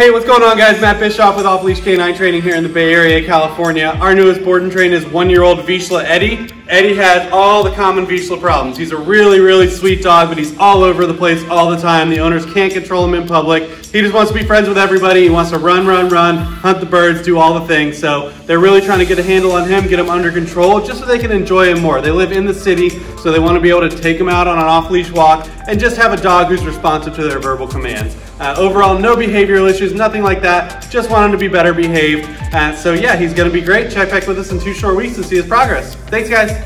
Hey, what's going on guys? Matt Bischof with Off Leash Canine Training here in the Bay Area, California. Our newest board and train is one-year-old Vizsla Eddie. Eddie has all the common Vizsla problems. He's a really, really sweet dog, but he's all over the place all the time. The owners can't control him in public. He just wants to be friends with everybody. He wants to run, run, run, hunt the birds, do all the things. So they're really trying to get a handle on him, get him under control, just so they can enjoy him more. They live in the city, so they want to be able to take him out on an off-leash walk and just have a dog who's responsive to their verbal commands. Uh, overall, no behavioral issues, nothing like that. Just want him to be better behaved. Uh, so yeah, he's gonna be great. Check back with us in two short weeks and see his progress. Thanks guys.